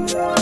Alright,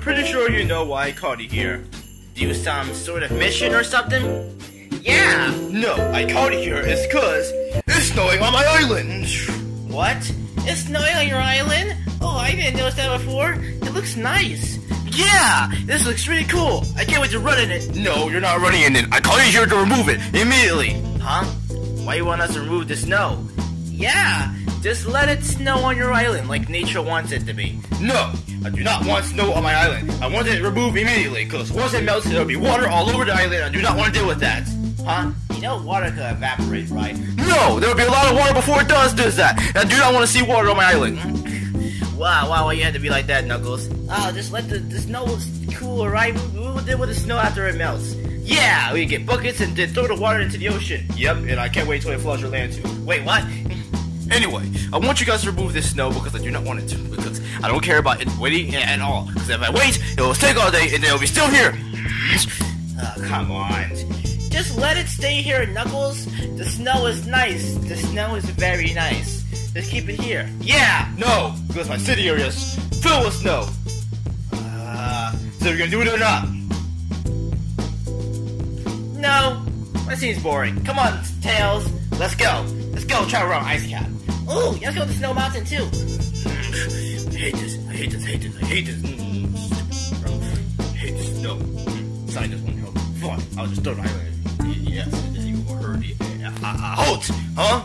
pretty sure you know why I called you here. Do you some sort of mission or something? Yeah. No, I called you here is because it's snowing on my island. What? It's snowing on your island? Oh, I didn't notice that before. It looks nice. Yeah, this looks really cool. I can't wait to run in it. No, you're not running in it. I called you here to remove it immediately. Huh? Why you want us to remove the snow? Yeah, just let it snow on your island like nature wants it to be. No, I do not want snow on my island. I want it removed immediately, because once it melts, there'll be water all over the island. I do not want to deal with that. Huh? You know water could evaporate, right? No, there'll be a lot of water before it does does that. I do not want to see water on my island. Hmm? Wow, wow, why you had to be like that, Knuckles? Oh, just let the, the snow cool, alright? We, we will deal with the snow after it melts. Yeah, we get buckets and then throw the water into the ocean. Yep, and I can't wait till it floods your land too. Wait, what? Anyway, I want you guys to remove this snow because I do not want it to. Because I don't care about it waiting at all. Because if I wait, it will take all day and then it'll be still here. Oh, come on. Just let it stay here, Knuckles. The snow is nice. The snow is very nice. Just keep it here. Yeah, no, because my city area is filled with snow. Uh, so you're gonna do it or not? No, that seems boring. Come on, Tails. Let's go. Let's go try around Ice Cap. Ooh, let's go to Snow Mountain too. I hate this. I hate this. I hate this. I hate this. I hate this. No. Sign this one. help. Fine. I'll just throw right Yes. You will hurt it. Uh, uh, halt! Huh?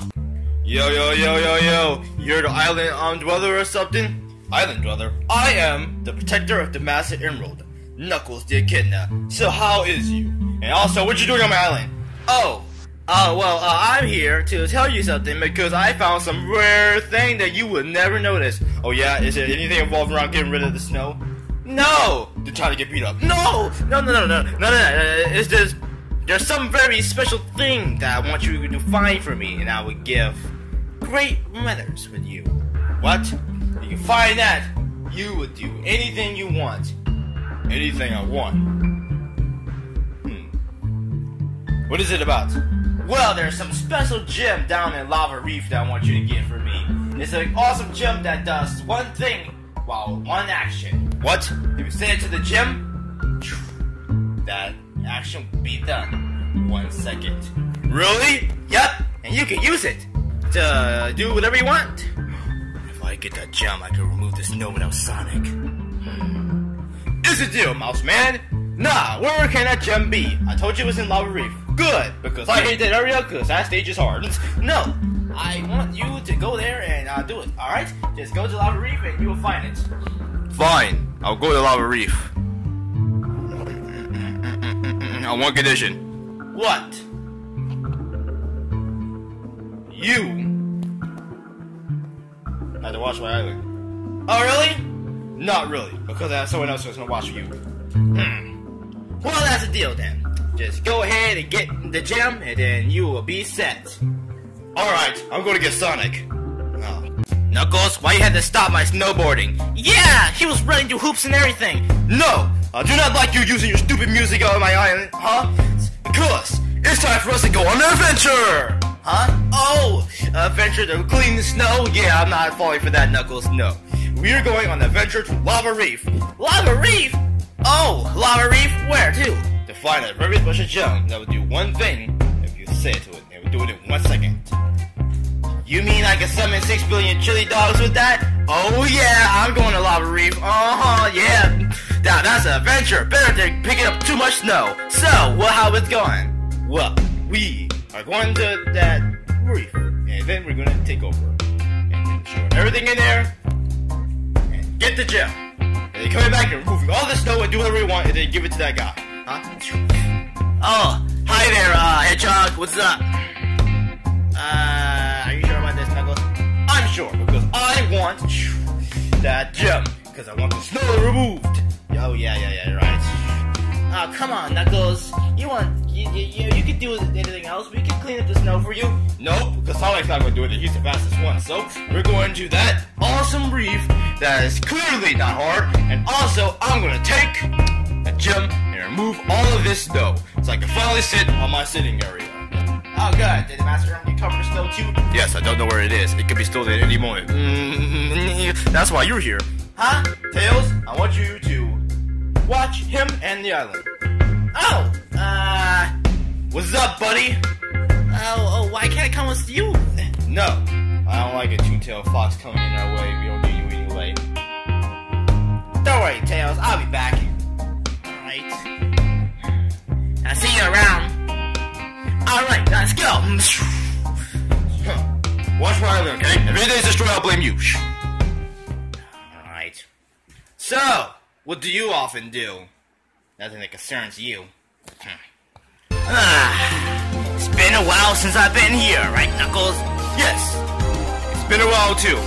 Yo, yo, yo, yo, yo. You're the island um, dweller or something? Island dweller? I am the protector of the Master Emerald. Knuckles the Echidna. So how is you? And also, what you doing on my island? Oh, uh, well, uh, I'm here to tell you something because I found some rare thing that you would never notice. Oh yeah, is it anything involved around getting rid of the snow? No! To try to get beat up? No! No, no, no, no, no, no, no. It's just, there's some very special thing that I want you to find for me and I would give great letters with you. What? If You find that. You would do anything you want. Anything I want. Hmm. What is it about? Well, there's some special gem down in Lava Reef that I want you to get for me. It's an awesome gem that does one thing while one action. What? If you send it to the gem, that action will be done. One second. Really? Yep, and you can use it to do whatever you want. If I get that gem, I can remove the snow without Sonic. Hmm. Is it deal, Mouse Man? Nah, where can that gem be? I told you it was in Lava Reef. Good, because I hate that area because that stage is hard. No, I want you to go there and uh, do it, alright? Just go to Lava Reef and you will find it. Fine, I'll go to Lava Reef. On one condition. What? You I have to watch my island. Oh, really? Not really, because I have someone else who's gonna watch you. Hmm. Well, that's a deal then. Just go ahead and get in the gem, and then you will be set. Alright, I'm gonna get Sonic. Oh. Knuckles, why you had to stop my snowboarding? Yeah, he was running through hoops and everything. No, I do not like you using your stupid music on my island, huh? Because it's time for us to go on an adventure! Huh? Oh, adventure to clean the snow? Yeah, I'm not falling for that, Knuckles, no. We are going on an adventure to Lava Reef. Lava Reef? Oh, Lava Reef? Where to? To find a very special gem that will do one thing if you say it to it, and will do it in one second. You mean I can summon six billion chili dogs with that? Oh yeah, I'm going to Lava Reef. Uh huh, yeah. Now that's an adventure, better than picking up too much snow. So, well, how it's going? Well, we are going to that reef, and then we're gonna take over and show everything in there, and get the gem. And then coming back and removing all the snow and do whatever we want, and then give it to that guy. Huh? Oh, hi there, uh, Hedgehog. What's up? Uh, are you sure about this, Knuckles? I'm sure because I want that gem because I want the snow removed. Oh yeah, yeah, yeah, right. Oh come on, Knuckles. You want you you you, could do anything else. We can clean up the snow for you. Nope, because Sonic's not to do it. He's the fastest one. So we're going to do that awesome reef that is clearly not hard, and also I'm going to take a and remove all of this snow so I can finally sit on my sitting area. Oh, good. Did the Master Emerald cover snow too? Yes, I don't know where it is. It could be stolen at any moment. Mm, That's why you're here. Huh? Tails, I want you to watch him and the island. Oh, uh. What's up, buddy? Oh, oh, why can't I come with you? No, I don't like a two-tailed fox coming in our way. We don't need you anyway. Don't worry, Tails. I'll be back. Alright. I'll see you around. Alright, let's go. Watch where I live, okay? If anything's destroyed, I'll blame you. Alright. So, what do you often do? Nothing that concerns you. Ah, it's been a while since I've been here, right, Knuckles? Yes. It's been a while too.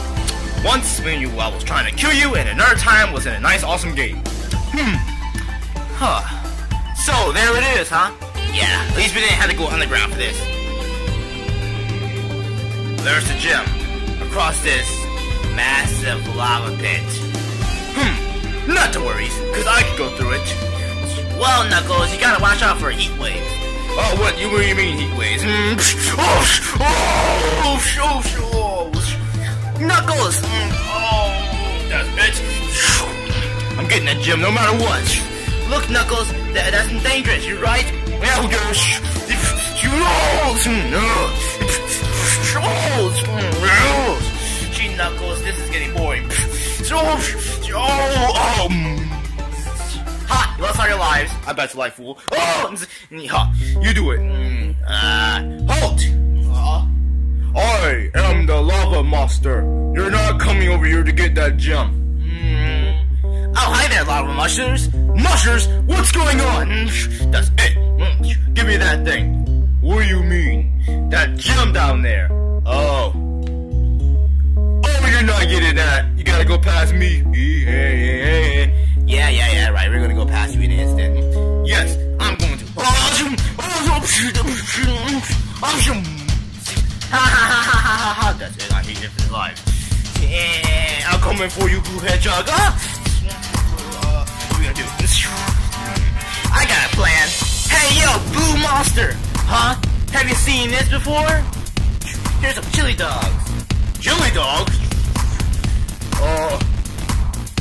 Once when you I was trying to kill you, and another time was in a nice, awesome game. Hmm. Huh. So there it is, huh? Yeah. At least we didn't have to go underground for this. There's the gem across this massive lava pit. Hmm. Not to worry, cause I can go through it. Well, Knuckles, you gotta watch out for heat waves. Oh, what? You what do you mean heat waves? Mm, oh, sh- oh, oh, oh, Knuckles. Mm, oh, that's it. I'm getting that gem no matter what. Look, Knuckles, that, that's dangerous. You're right. Yeah, we go. Sh- sh- rolls. Mm, uh, rolls. Rolls. Gee, Knuckles, this is getting boring. Oh, mm. Ha! You lost all your lives. I bet you life, fool. Oh! You do it. Mm, uh, halt! Uh, I am the lava monster. You're not coming over here to get that gem. Mm. Oh, hi there, lava mushers. Mushers, what's going on? Mm, That's it. Mm, Give me that thing. What do you mean? That gem down there. Oh. Oh, you're not getting that. You gotta go past me. Yeah, yeah, yeah, right. We're gonna go past you in an instant. Yes, I'm going to. Ha ha ha ha ha ha! That's it. I hate infinite life. Yeah, I'm coming for you, Blue Hedgehog. Ah! I got a plan. Hey, yo, Blue Monster. Huh? Have you seen this before? Here's some chili dogs. Chili dogs? Oh,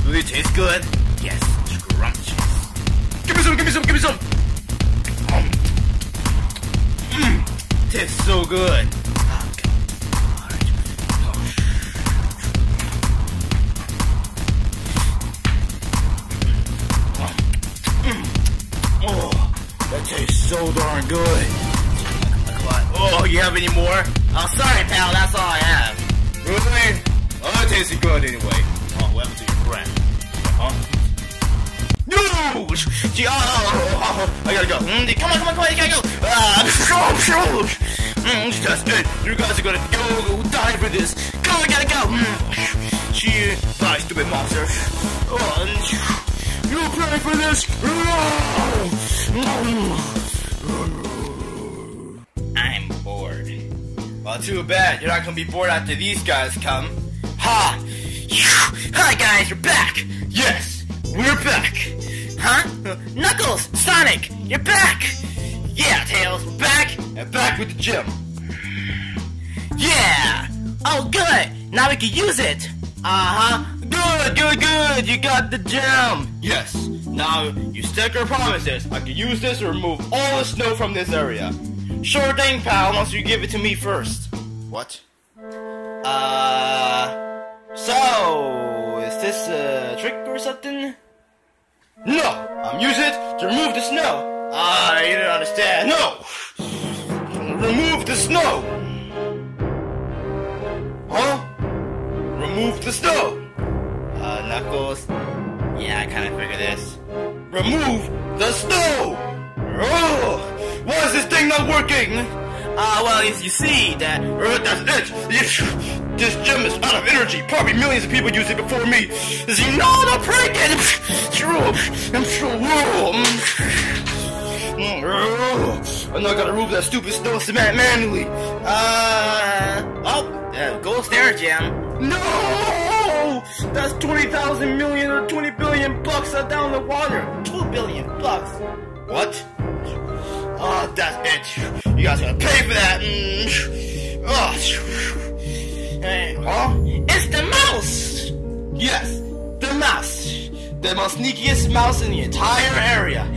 do they taste good? Yes, scrumptious. Give me some, give me some, give me some. Mmm, tastes so good. So darn good. Oh, you have any more? Oh, sorry, pal. That's all I have. Really? Oh, that tasted good anyway. Oh, what happened to your friend? Huh? No! Oh, oh, oh, I gotta go. Mm, come on, come on, come on, you gotta go. Ah, mm, that's it. You guys are gonna go, go die for this. Come on, I gotta go. Mm. Bye, stupid monster. Oh, you pray for this. Too bad. You're not gonna be bored after these guys come. Ha! Hi guys, you're back! Yes, we're back! Huh? Knuckles! Sonic! You're back! Yeah, Tails, we're back! And back with the gem! Yeah! Oh, good! Now we can use it! Uh-huh. Good, good, good! You got the gem! Yes. Now, you stick your promises. I can use this to remove all the snow from this area. Sure thing, pal, once you give it to me first. What? Uh... So, is this a trick or something? No, I'm using it to remove the snow. Ah, you don't understand. No! Remove the snow! Huh? Remove the snow! Uh, Knuckles. Yeah, I kind of figured this. Remove the snow! Oh! Why is this thing not working? Ah, well, as you see, that. Uh, that's it! This gem is out of energy. Probably millions of people used it before me. Is he not a breaking? I'm so I know I gotta remove that stupid snow cement manually. Uh. Oh, uh, go upstairs, Jim. No! That's 20,000 million or 20 billion bucks down the water. Two billion bucks. What? Oh, that's it. You guys gotta pay for that. Mm. Oh. Huh? it's the mouse. Yes, the mouse. The most sneakiest mouse in the entire area.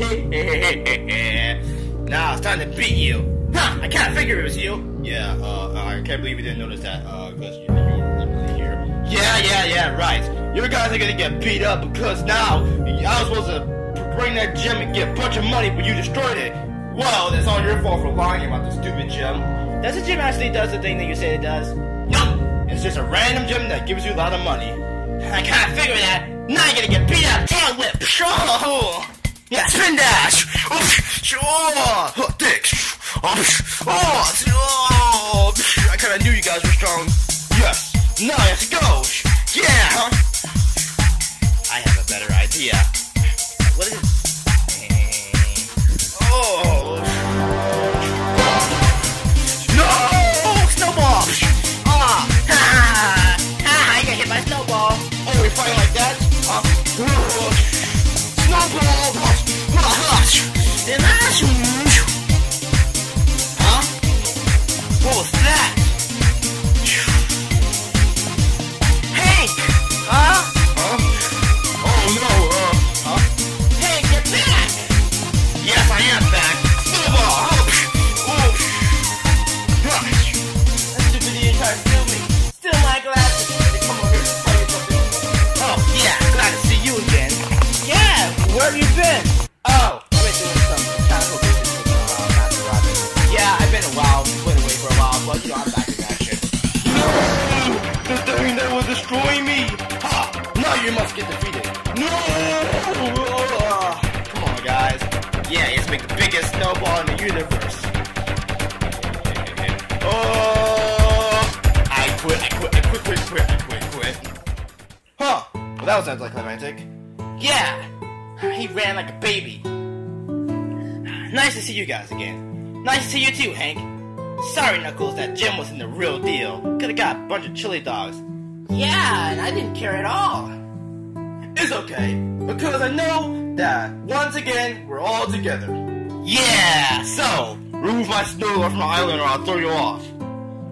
now it's time to beat you. Huh, I can't figure it was you. Yeah, uh, I can't believe you didn't notice that, uh, because you, you were literally here. Yeah, yeah, yeah, right. You guys are gonna get beat up because now I was supposed to bring that gem and get a bunch of money, but you destroyed it. Well, it's all your fault for lying about the stupid gem. Does the gym actually does the thing that you say it does? No, it's just a random gem that gives you a lot of money. I can't figure that. Now you're gonna get beat up. Tail whip. Oh, yeah, spin dash. Oh, oh, dick. Oh, oh, I kind of knew you guys were strong. Yes. Now let's go. Yeah. I have a better idea. A you back in action. No! The thing that will destroy me! Ha! Now you must get defeated. No! Come on, guys. Yeah, let's make the biggest snowball in the universe. Oh! I quit, I quit, I quit, quit, quit, I quit, quit. Huh. Well, that was anticlimactic. Yeah, he ran like a baby. Nice to see you guys again. Nice to see you too, Hank. Sorry, Knuckles, that Jim wasn't the real deal. Could've got a bunch of chili dogs. Yeah, and I didn't care at all. It's okay, because I know that once again, we're all together. Yeah, so, Remove my snow off my island or I'll throw you off.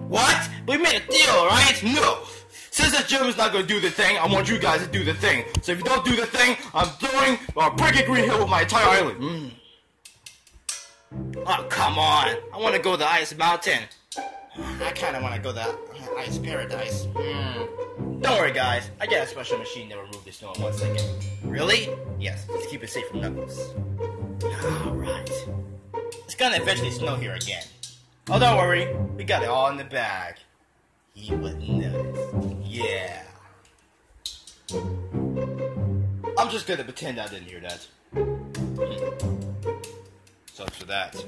what? We made a deal, right? No! Since that gem is not gonna do the thing, I want you guys to do the thing. So if you don't do the thing, I'm throwing or breaking Green Hill with my entire island. Mm. Oh, come on. I want to go to the Ice Mountain. I kind of want to go to Ice Paradise. Hmm. Don't worry, guys. I got a special machine that will remove the snow in one second. Really? Yes. Let's keep it safe from Knuckles. Alright. It's gonna eventually snow here again. Oh, don't worry. We got it all in the bag. He wouldn't notice. Yeah. I'm just gonna pretend I didn't hear that. That.